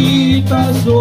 infinita su.